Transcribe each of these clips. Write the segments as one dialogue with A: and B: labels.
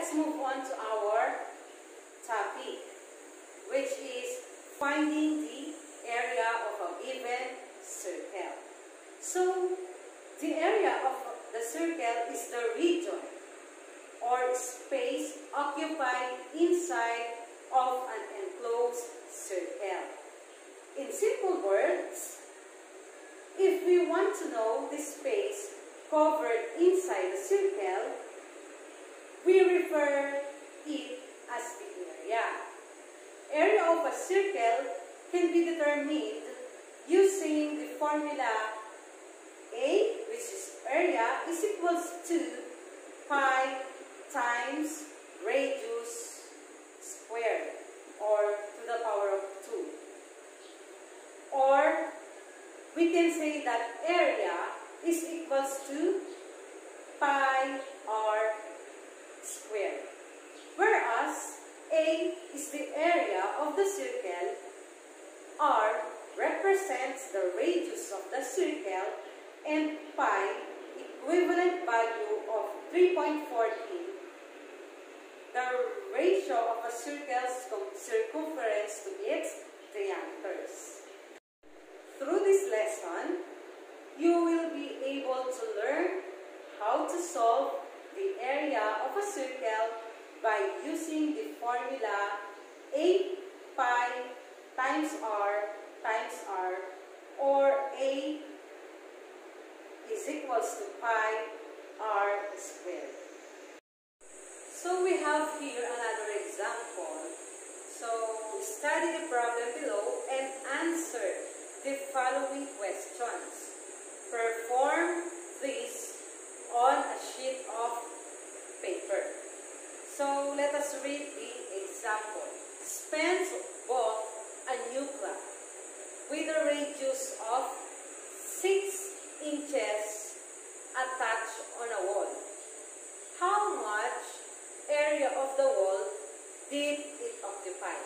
A: let's move on to our topic, which is finding the area of a given circle. So, the area of the circle is the region or space occupied inside of an enclosed circle. In simple words, if we want to know the space covered inside the circle, we refer it as the area. Area of a circle can be determined using the formula A, which is area, is equals to pi times radius squared or to the power of 2. Or we can say that area is equals to pi r squared. Whereas A is the area of the circle, R represents the radius of the circle, and pi equivalent value of 3.14 the ratio of a circle's circumference to its diameters. Through this lesson, you will be able to learn how to solve the area of a circle by using the formula 8 pi times r times r or A is equals to pi r squared. So we have here another example. So study the problem below and answer the following questions. Perform this on a sheet of paper. So let us read the example. Spence bought a new clock with a radius of 6 inches attached on a wall. How much area of the wall did it occupy?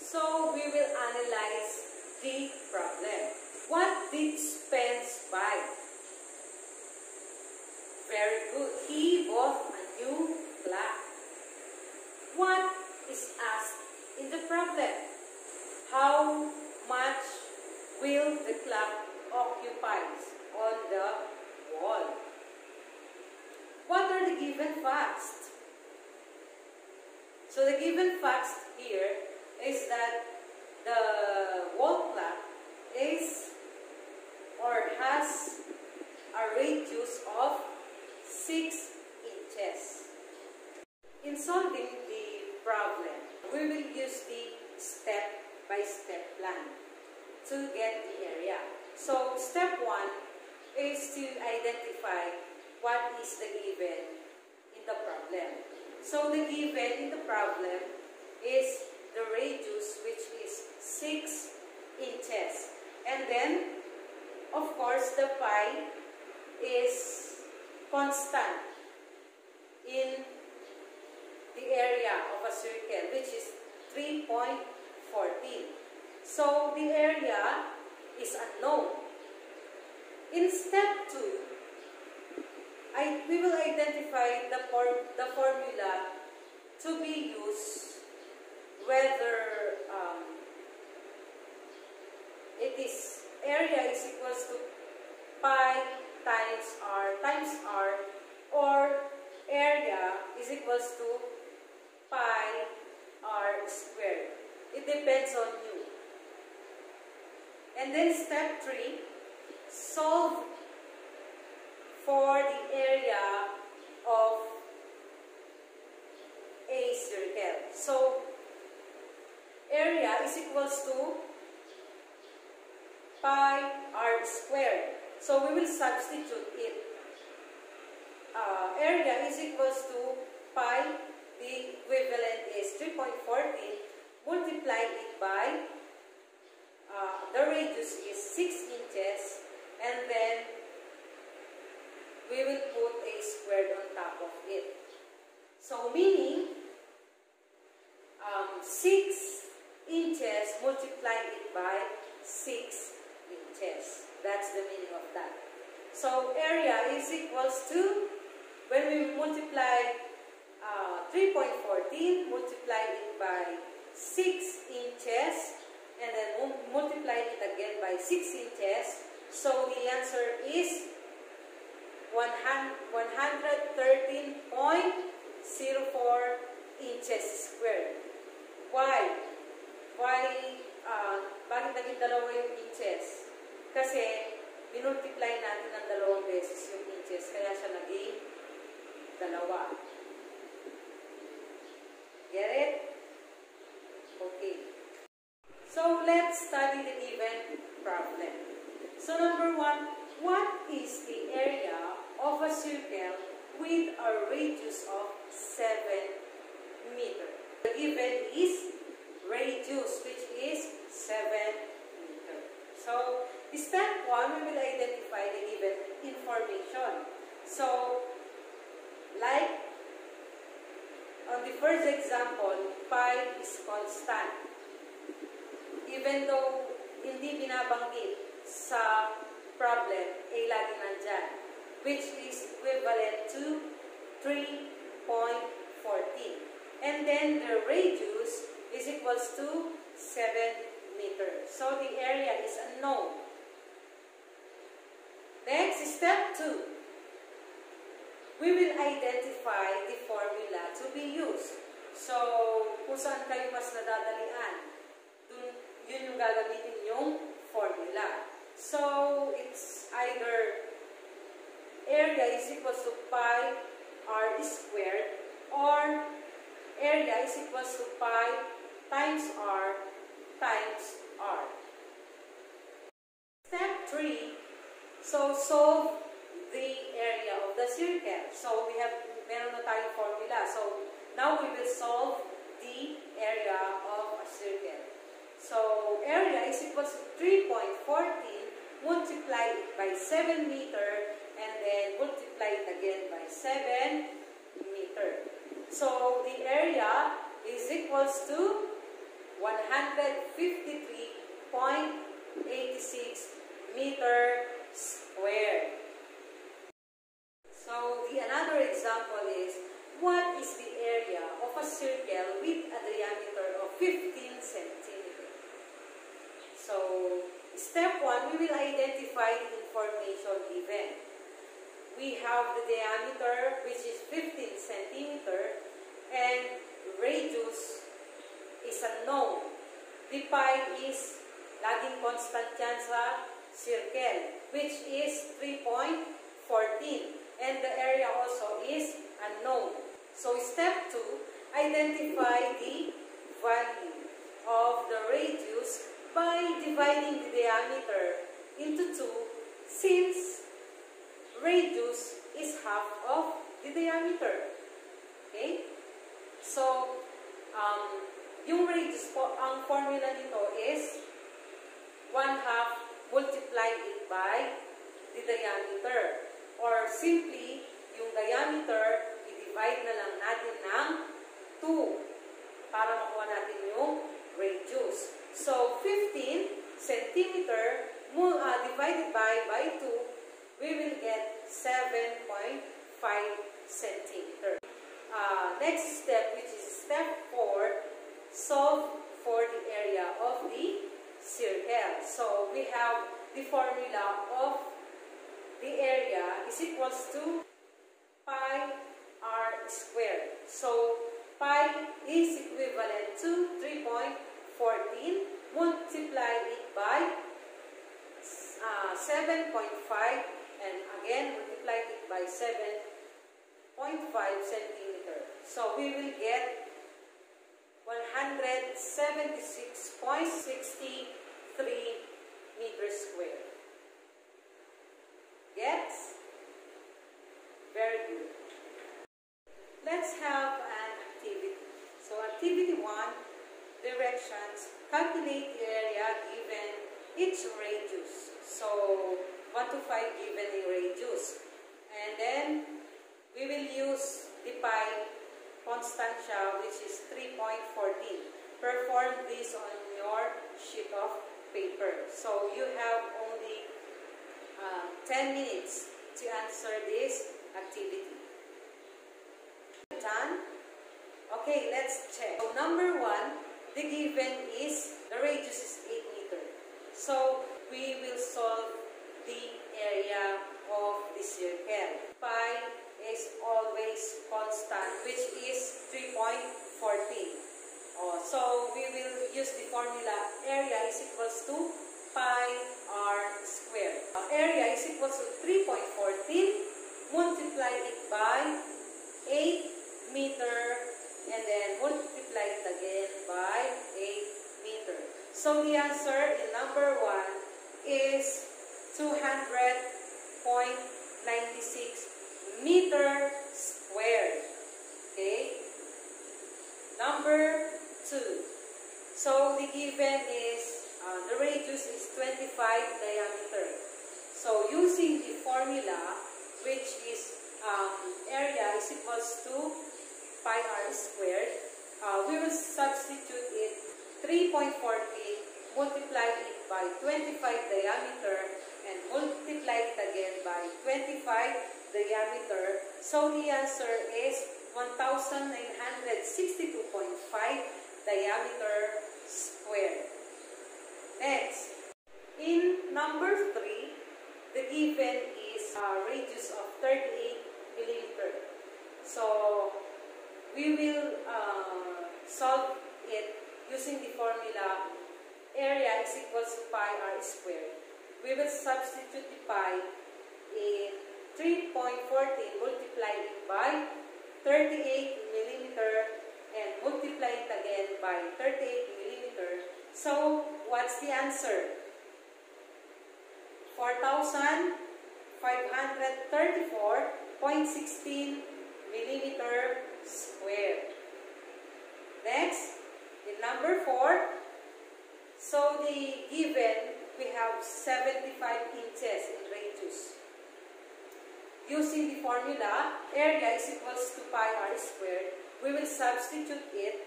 A: So we will analyze the problem. What did Spence buy? Very good. Bought a new clock. What is asked in the problem? How much will the clock occupy on the wall? What are the given facts? So the given facts here is that the wall clock is or has a radius of 6 inches. In solving the problem, we will use the step-by-step -step plan to get the area. So step 1 is to identify what is the given in the problem. So the given in the problem is the radius which is 6 inches. And then, of course, the pi is constant in the area of a circle which is 3.14. So the area is unknown. In step 2, I, we will identify the, form, the formula to be used whether um, it is area is equals to pi times r times r or area uh, is equals to pi r squared. It depends on you. And then step 3, solve for the area of a circle. So, area is equals to pi r squared. So, we will substitute it. Uh, area is equals to pi, the equivalent is 3.14, multiply it by, uh, the radius is 6 inches, and then we will put a squared on top of it. So meaning, um, 6 inches, multiply it by 6 inches. That's the meaning of that. So area is equals to, when we multiply uh, 3.14, multiply it by 6 inches, and then multiply it again by 6 inches. So the answer is 113.04 inches squared. Why? Why, uh, bakit naging dalawa yung inches? Kasi, minultiply natin ng dalawang beses yung inches, kaya siya naging dalawa. Get it? Okay. So, let's study the given problem. So, number one, what is the area of a circle with a radius of 7 meter? The given is radius, which is 7 meter. So, step 1, we will identify the given information. So, like on the first example, pi is constant. Even though hindi binabanggit sa problem, A lagi nandyan, which is equivalent to 3.14. And then the radius is equals to 7 meters. So the area is unknown. Next, step 2. We will identify the formula to be used. So, kung saan kayo mas nadadalian, dun, yun yung gagamitin yung formula. So, it's either area is equals to pi r squared or area is equals to pi times r times r. Step 3, so solve the circle. So we have, meron na tayong formula. So now we will solve the area of a circle. So area is equals to 3.14, multiply it by 7 meter, and then multiply it again by 7 meter. So the area is equals to 153.86 meter squared. Another example is what is the area of a circle with a diameter of 15 centimeters? So step 1, we will identify the information given. We have the diameter which is 15 centimeter and radius is unknown. The pi is laging constant yan sa circle, which is 3.14. And the area also is unknown. So step 2, identify the value of the radius by dividing the diameter into 2 since radius is half of the diameter. Okay? So, um, yung radius po, ang formula nito is 1 half multiply it by the diameter. Or simply, yung diameter, i-divide na lang natin ng 2 para makuha natin yung radius. So, 15 centimeter uh, divided by by 2, we will get 7.5 centimeter. Uh, next step, which is step 4, solve for the area of the circle. So we have the formula of the area is equals to pi r squared. So pi is equivalent to 3.14. Multiply it by uh, 7.5 and again multiply it by 7.5 centimeter. So we will get 176.63 meters square. Yes? Very good. Let's have an activity. So activity 1, directions, calculate the area given its radius. So 1 to 5 given a radius. And then we will use the pi constant which is 3.14. Perform this on your sheet of paper. So you have only um, 10 minutes to answer this activity. Okay, let's check. So number one, the given is the radius is 8 meter. So we will solve the area of the circle. Pi is always constant, which is 3.14. Oh, so we will use the formula area is equals to pi r squared. Uh, area is equals to 3.14. Multiply it by 8 meter and then multiply it again by 8 meter. So the answer in number 1 is 200.96 meter squared. Okay? Number 2. So the given is, uh, the radius is 25 decimeter. So using the formula, which is um, area is equals to pi r squared, uh, we will substitute it 3.40, multiply it by 25 diameter, and multiply it again by 25 diameter. So the answer is 1962.5 diameter squared. Next, in number 3, the given is a radius of 38 millimeter. So, we will uh, solve it using the formula area is equals to pi r squared. We will substitute the pi in 3.14 multiply it by 38 millimeter and multiply it again by 38 millimeter. So, what's the answer? 4,534.16 millimeter squared. Next, the number 4, so the given, we have 75 inches in radius. Using the formula, area is equals to pi r squared, we will substitute it.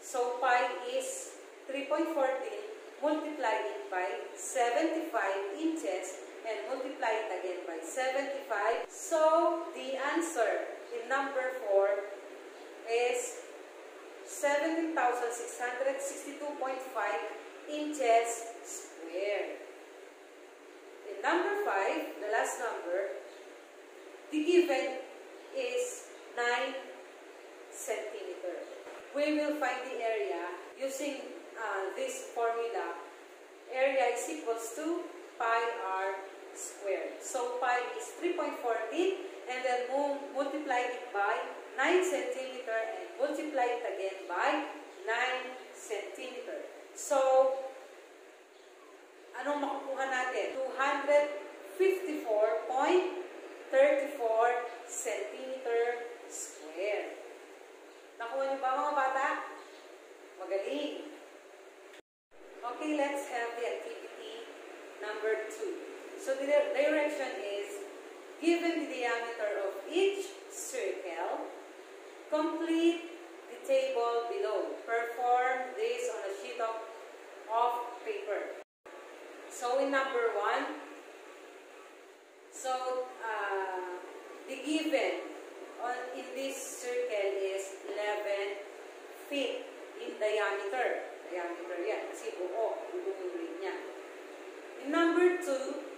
A: So pi is 3.14, multiplied it by 75 inches, and multiply it again by 75. So the answer in number 4 is 17,662.5 inches squared. In number 5, the last number, the given is 9 centimeter. We will find the area using uh, this formula. Area is equals to pi r squared. So pi is 3.14 and then multiply it by 9 centimeter and multiply it again by 9 centimeter. So, anong makukuha natin? 254.34 centimeter square. Nakuha niyo ba mga bata? Magaling. Okay, let's have the activity number 2. So, the direction is, given the diameter of each circle, complete the table below. Perform this on a sheet of, of paper. So, in number 1, so, uh, the given on, in this circle is 11 feet in diameter. Diameter yan, kasi buo, yung niya. In number 2,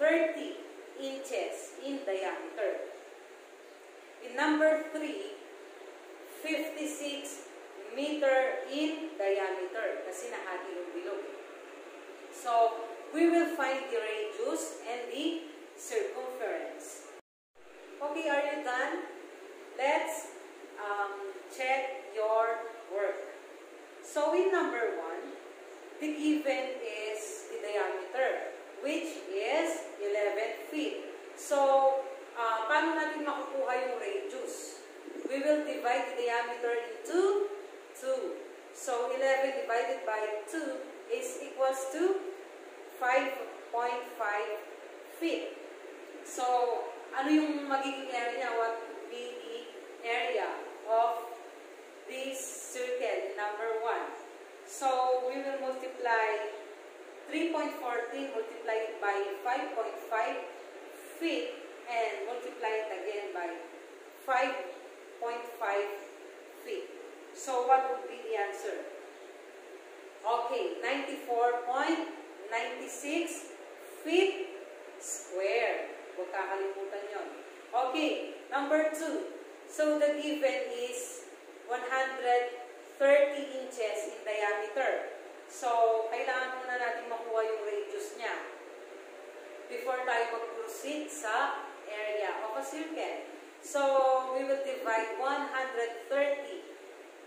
A: 130 inches in diameter. In number 3, 56 meter in diameter kasi nahati yung bilog. So, we will find the radius and the circumference. Okay, are you done? Let's um, check your work. So, in number 1, the given is the diameter, which is 11 feet. So, uh, paano natin makukuha yung radius? We will divide the diameter into 2. So, 11 divided by 2 is equals to 5.5 feet. So, ano yung magiging area niya? What would be the area of this circle, number 1? So, we will multiply 3.14 multiplied by 5.5 feet and multiply it again by feet. So what would be the answer? Okay, 94.96 feet square. Huwag kakalimutan yon. Okay, number 2. So the given is 130 inches in diameter. So, kailangan muna natin makuha yung radius niya before tayo mag-proceed sa area of a circle. So, we will divide 130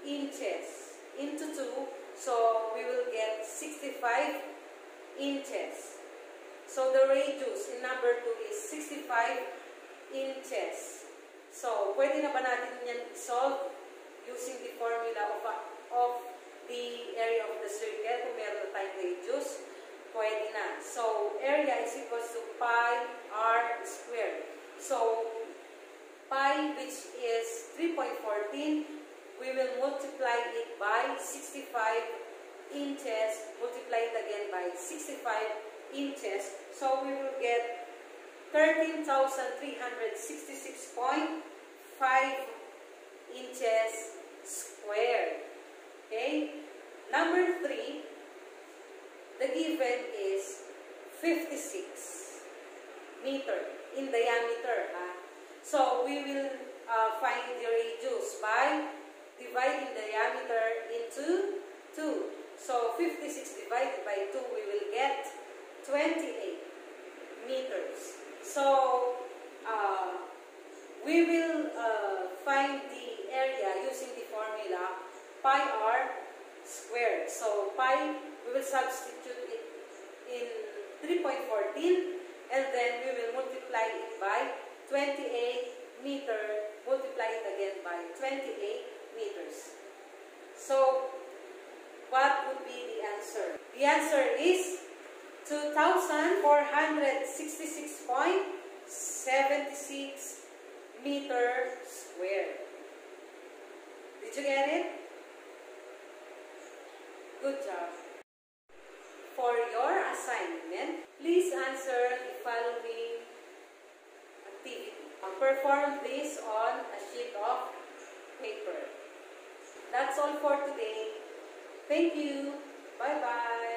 A: inches into 2. So, we will get 65 inches. So, the radius in number 2 is 65 inches. So, pwede na ba natin yan solve using the formula of, a, of the area of the circle, kung meron tayong radius, pwede na. So, area is equals to pi r squared. So, pi, which is 3.14, we will multiply it by 65 inches, multiply it again by 65 inches. So, we will get 13,366.5 inches squared. Okay? Number three, the given is 56 meter in diameter. So, we will uh, find the radius by dividing the diameter into 2. So, 56 divided by 2, we will get 28 meters. So, uh, we will uh, find the area using the formula pi r squared. So pi, we will substitute it in 3.14 and then we will multiply it by 28 meter, multiply it again by 28 meters. So, what would be the answer? The answer is 2,466.76 meter squared. Did you get it? Good job. For your assignment, please answer the following activity. Perform this on a sheet of paper. That's all for today. Thank you. Bye-bye.